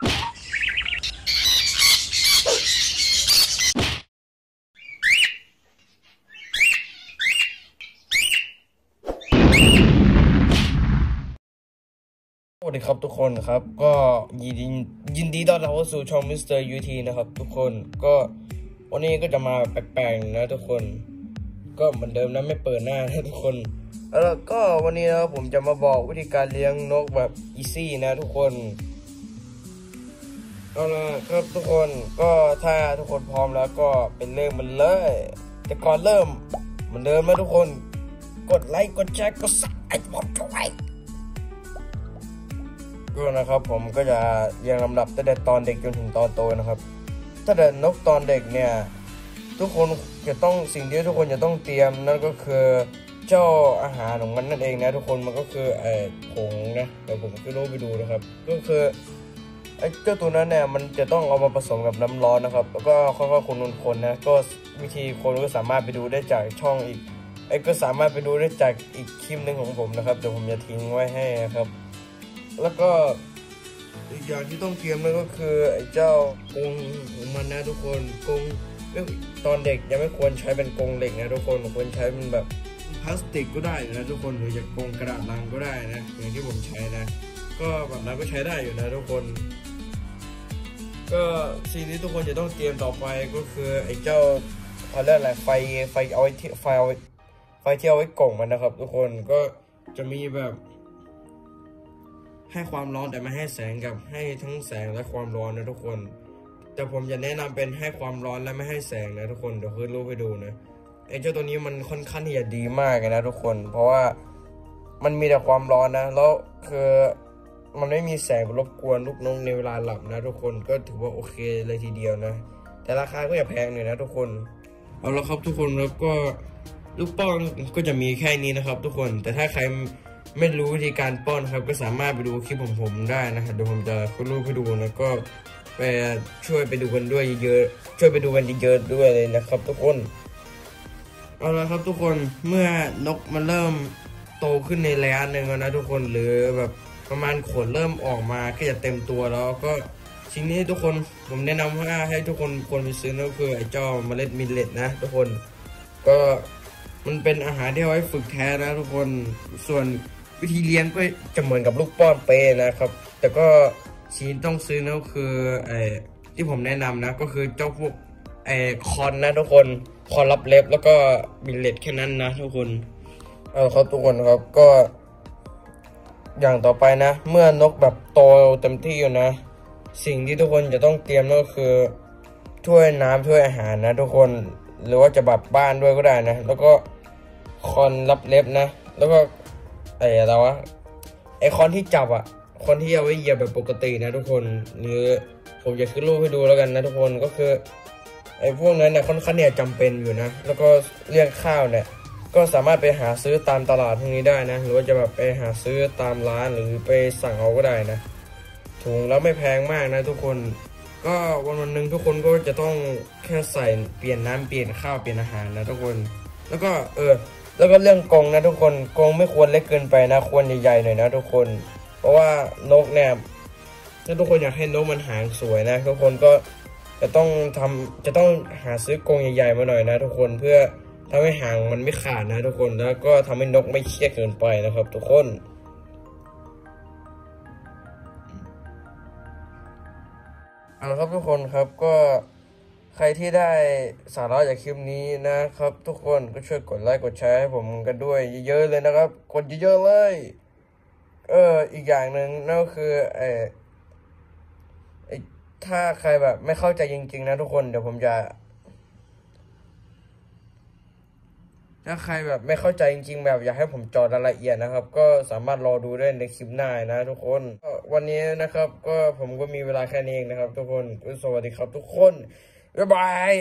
สวัสดีครับทุกคนครับ ก็ยินดียินดีต้อนรับเข้าสู่ช่องมิสเตอร์ยูทีนะครับ ทุกคนก็วันนี้ก็จะมาแปลกๆนะทุกคน ก็เหมือนเดิมนะไม่เปิดหน้านะทุกคน แล้วก็วันนี้นะครับผมจะมาบอกวิธีการเลี้ยงนกแบบeasy นะทุกคน เอาละครับทุกคนก็ถ้าทุกคนพร้อมแล้วก็เป็นเริ่มมันเลย แต่ก่อนเริ่มเหมือนเดิมนะทุกคน กดไลค์กดแชร์กด subscribe ด้วยก็นะครับผมก็จะเรียงลำดับตั้งแต่ตอนเด็กจนถึงตอนโตนะครับถ้าแต่นกตอนเด็กเนี่ยทุกคนจะต้องสิ่งที่ทุกคนจะต้องเตรียมนั่นก็คือเจ้าอาหารของมันนั่นเองนะทุกคนมันก็คือไอ้ผงนะเดี๋ยวผมจะรูปไปดูนะครับ ก็คือ ไอ้เจ้าตัวนั้นเนี่ยมันจะต้องเอามาผสมกับน้ำร้อนนะครับ แล้วก็ค่อยๆคนๆนนะก็วิธีคนก็สามารถไปดูได้จากช่องอีกไอ้ก็สามารถไปดูได้จากอีกคลิปหนึ่งของผมนะครับเดี๋ยวผมจะทิ้งไว้ให้นะครับ แล้วก็อีกอย่างที่ต้องเตรียมนั่นก็คือไอ้เจ้ากรงของมันนะทุกคนกรงตอนเด็กยังไม่ควรใช้เป็นกรงเหล็กนะทุกคนควรใช้เป็นแบบพลาสติกก็ได้นะทุกคนหรือจะกรงกระดาษลังก็ได้นะอย่างที่ผมใช้นะ ก็แบบนั้นก็ใช้ได้อยู่นะทุกคน ก็สิ่งที่ทุกคนจะต้องเตรียมต่อไปก็คือไอ้เจ้าเขาเรียกอะไรไฟไฟเอาไว้ที่ไฟเอาไว้ไฟที่เอาไว้กล่องมันนะครับ ทุกคนก็จะมีแบบ ให้ความร้อนแต่ไม่ให้แสงกับให้ทั้งแสงและความร้อนนะทุกคน แต่ผมจะแนะนำเป็นให้ความร้อนและไม่ให้แสงนะทุกคนเดี๋ยวขึ้นรูปให้ดูนะไอ้เจ้าตัวนี้มันค่อนข้างที่จะดีมากเลยนะทุกคน เพราะว่ามันมีแต่ความร้อนนะ แล้วคือ มันไม่มีแสงรบกวนลูกน้องในเวลาหลับนะ ทุกคนก็ถือว่าโอเคเลยทีเดียวนะ แต่ราคาก็อย่าแพงเลยนะทุกคนเอาละครับทุกคนแล้วก็ลูกป้อนก็จะมีแค่นี้นะครับ ทุกคนแต่ถ้าใครไม่รู้วิธีการป้อนครับ ก็สามารถไปดูคลิปของผมได้นะครับเดี๋ยวผมจะขึ้นรูปให้ดูนะก็ไปช่วยไปดูกันด้วยเยอะๆช่วยไปดูกันเยอะๆด้วยเลยนะครับ ทุกคนเอาละครับทุกคนเมื่อนกมันเริ่มโตขึ้นในระยะหนึ่งแล้วนะทุกคนหรือแบบ ประมาณขนเริ่มออกมาก็จะเต็มตัวแล้วก็สิ่งนี้ทุกคนผมแนะนำว่าให้ทุกคนควรไปซื้อนั่นก็คือไอ้เจ้าเมล็ด millet นะ ทุกคนก็มันเป็นอาหารที่เอาไว้ฝึกแทะนะ ทุกคนส่วนวิธีเลี้ยงก็จะเหมือนกับลูกป้อนเป๊ะนะครับ แต่ก็สิ่งที่ต้องซื้อนั่นก็คือไอ้ที่ผมแนะนำนะ ก็คือเจ้าพวกไอ้คอนนะทุกคนคอนลับเล็บแล้วก็ millet แค่นั้นนะ ทุกคนเอาครับทุกคนครับก็ อย่างต่อไปนะ เมื่อนกแบบโตเต็มที่อยู่นะ สิ่งที่ทุกคนจะต้องเตรียมก็คือถ้วยน้ำถ้วยอาหารนะ ทุกคนหรือว่าจะแบบบ้านด้วยก็ได้นะ แล้วก็คอนรับเล็บนะ แล้วก็ไอ้อะไรวะไอคอนที่จับอะคอนที่เอาไว้เหยียบแบบปกตินะทุกคนหรือผมจะขึ้นรูปให้ดูแล้วกันนะทุกคนก็คือไอ้พวกนั้นเนี่ยค่อนข้างเนี่ยจำเป็นอยู่นะ แล้วก็เรื่องข้าวเนี่ย ก็สามารถไปหาซื้อตามตลาดพวกนี้ได้นะ หรือว่าจะแบบไปหาซื้อตามร้านหรือไปสั่งเอาก็ได้นะ ถุงแล้วไม่แพงมากนะทุกคน ก็วันวันหนึ่งทุกคนก็จะต้องแค่ใส่เปลี่ยนน้ำเปลี่ยนข้าวเปลี่ยนอาหารนะทุกคน แล้วก็เออ แล้วก็เรื่องกรงนะทุกคน กรงไม่ควรเล็กเกินไปนะ ควรใหญ่ๆหน่อยนะทุกคน เพราะว่านกเนี่ยถ้าทุกคนอยากให้นกมันหางสวยนะ ทุกคนก็จะต้องทำจะต้องหาซื้อกรงใหญ่ๆมาหน่อยนะ ทุกคนเพื่อ ทำให้หางมันไม่ขาดนะทุกคนแล้วก็ทำให้นกไม่เครียดเกินไปนะครับ ทุกคนเอาละครับทุกคนครับก็ใครที่ได้สาระจากคลิปนี้นะครับ ทุกคนก็ช่วยกดไลค์กดแชร์ให้ผมกันด้วย เยอะๆเลยนะครับ กดเยอะๆเลยเอออีกอย่างหนึ่งนั่นก็คือไอ้ไอ้ถ้าใครแบบไม่เข้าใจจริง ๆ นะทุกคนเดี๋ยวผมจะ ถ้าใครแบบไม่เข้าใจจริงๆ แบบอยากให้ผมจอดรายละเอียดนะครับ ก็สามารถรอดูได้ในคลิปหน้านะทุกคนวันนี้นะครับ ก็ผมก็มีเวลาแค่นี้เองนะครับ ทุกคนสวัสดีครับทุกคนบ๊ายบาย